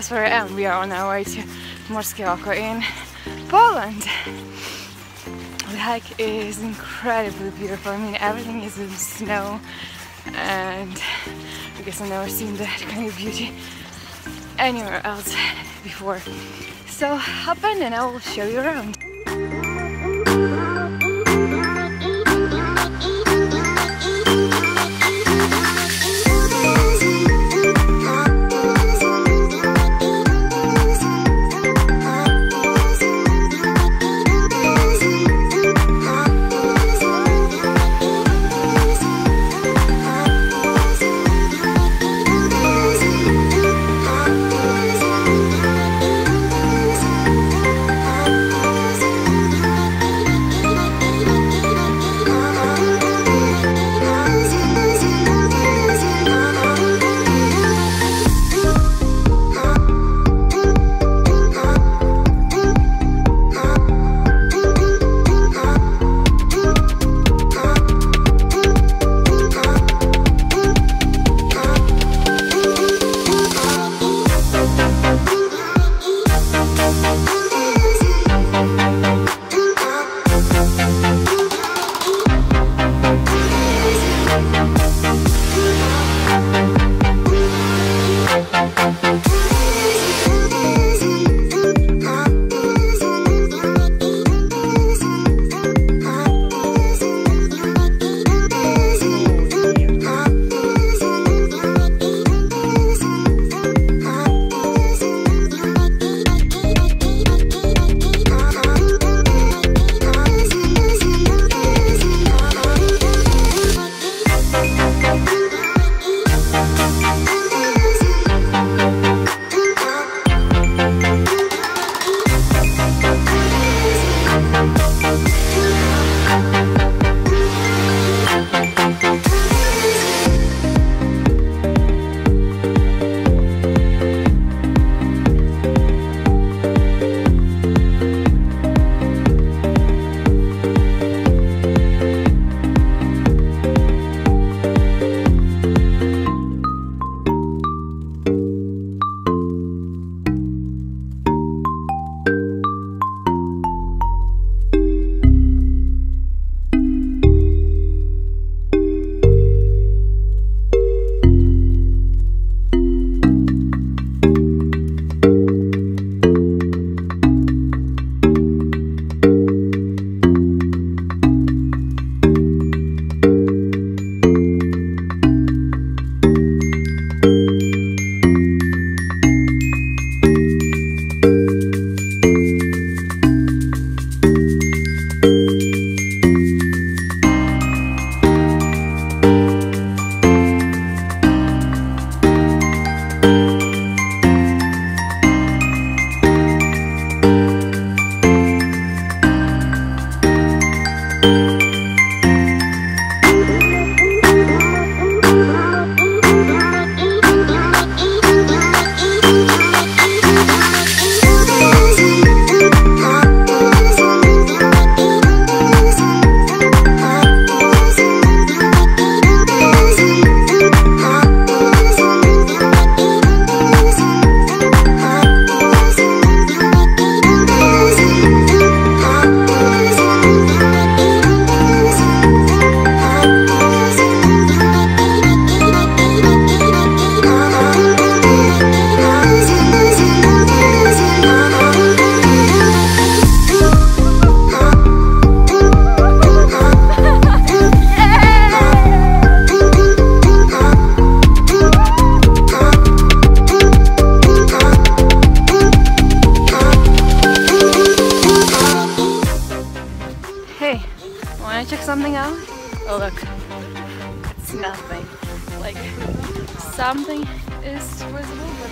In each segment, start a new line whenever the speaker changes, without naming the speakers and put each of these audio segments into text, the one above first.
guess where I am? We are on our way to Morskie Oko in Poland. The hike is incredibly beautiful. I mean, everything is in snow, and I guess I've never seen that kind of beauty anywhere else before. So hop in and I will show you around.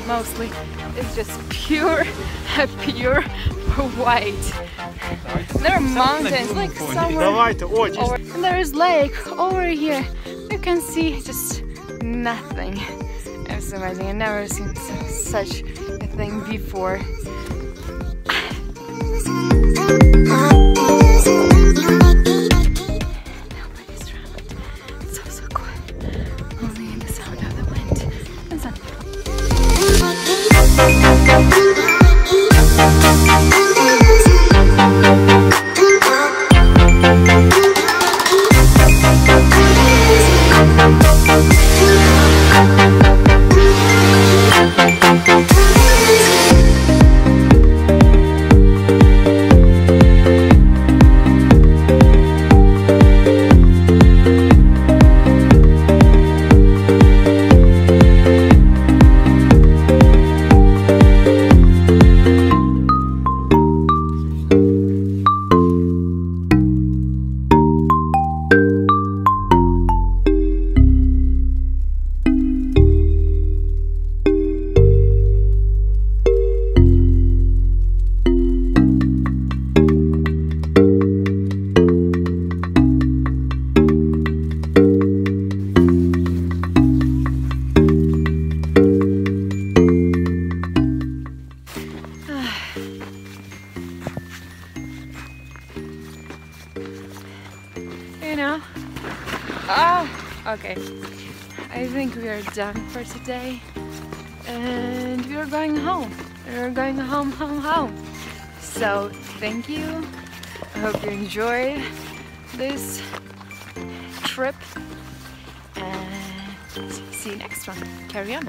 Mostly it's just pure, pure white. There are mountains, like somewhere over, and there is lake over here. You can see just nothing. It's amazing. I've never seen such a thing before. now. Ah, ah, okay. I think we are done for today. And we are going home. We are going home, home, home. So thank you. I hope you enjoyed this trip. And see you next one. Carry on.